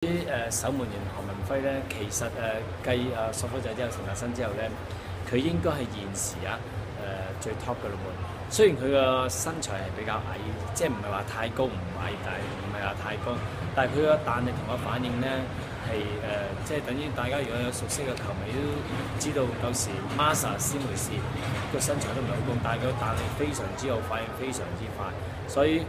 啲誒守門員何文輝咧，其實誒繼誒索科仔之後，陳達新之後咧，佢應該係現時啊誒最 top 嘅咯喎。雖然佢個身材係比較矮，即係唔係話太高唔矮，但係唔係話太高，但係佢個彈力同個反應咧係誒，即係等於大家如果有熟悉嘅球迷都知道，有時 Masa 斯梅士個身材都唔係好高，但係佢彈力非常之好，反應非常之快，所以